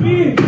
Yeah.